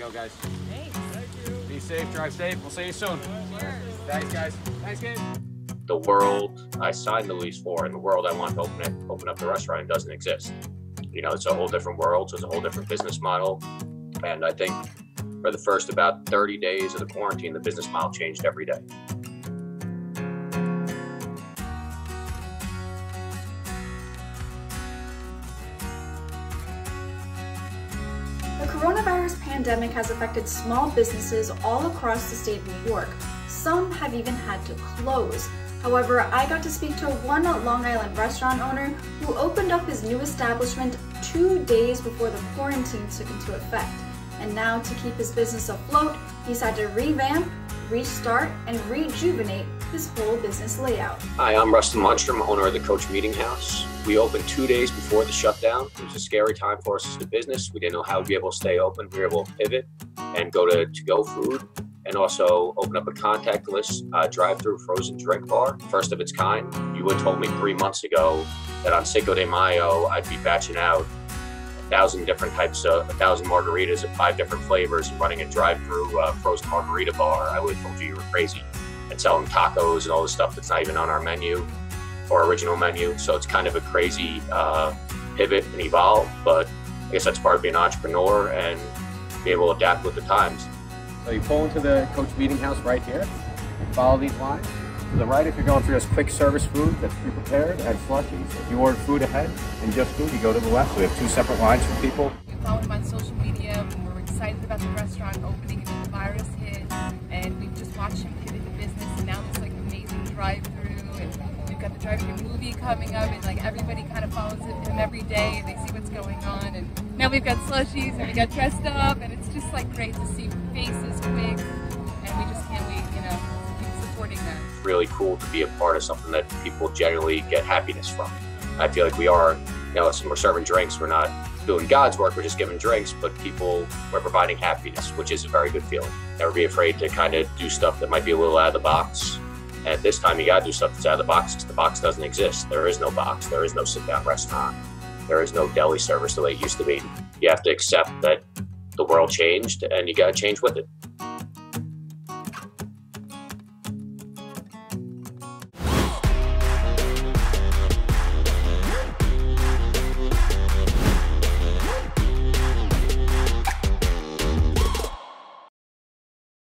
go, guys. Thanks. Be safe, drive safe. We'll see you soon. Thanks, guys. Thanks, Gabe. The world I signed the lease for and the world I want to open it, open up the restaurant doesn't exist. You know, it's a whole different world, so it's a whole different business model. And I think for the first about 30 days of the quarantine, the business model changed every day. Pandemic has affected small businesses all across the state of New York. Some have even had to close. However, I got to speak to one Long Island restaurant owner who opened up his new establishment two days before the quarantine took into effect. And now, to keep his business afloat, he's had to revamp, restart, and rejuvenate his whole business layout. Hi, I'm Rustan Lundstrum, owner of the Coach Meeting House. We opened two days before the shutdown. It was a scary time for us as a business. We didn't know how we'd be able to stay open. We were able to pivot and go to to-go food and also open up a contactless uh, drive-through frozen drink bar, first of its kind. You would have told me three months ago that on Cinco de Mayo, I'd be batching out a thousand different types of, a thousand margaritas of five different flavors and running a drive-through uh, frozen margarita bar. I would have told you you were crazy. And selling tacos and all the stuff that's not even on our menu or original menu. So it's kind of a crazy uh, pivot and evolve, but I guess that's part of being an entrepreneur and be able to adapt with the times. So you pull into the Coach Meeting House right here. Follow these lines. To the right, if you're going for just quick service food that's pre-prepared and slushies. If you order food ahead and just food, you go to the left. We have two separate lines for people. We follow him on social media. We're excited about the restaurant opening and the virus hit. And we've just watched him the now there's like amazing drive-through. And we've got the drive-through movie coming up. And like everybody kind of follows him every day. And they see what's going on. And now we've got slushies and we got dressed up. And it's just like great to see faces quick. And we just can't wait, you know, to keep supporting them. really cool to be a part of something that people generally get happiness from. I feel like we are, you know, we're serving drinks, we're not doing God's work, we're just giving drinks, but people, we're providing happiness, which is a very good feeling. Never be afraid to kind of do stuff that might be a little out of the box. And this time you gotta do stuff that's out of the box because the box doesn't exist. There is no box, there is no sit down restaurant, there is no deli service the way it used to be. You have to accept that the world changed and you gotta change with it.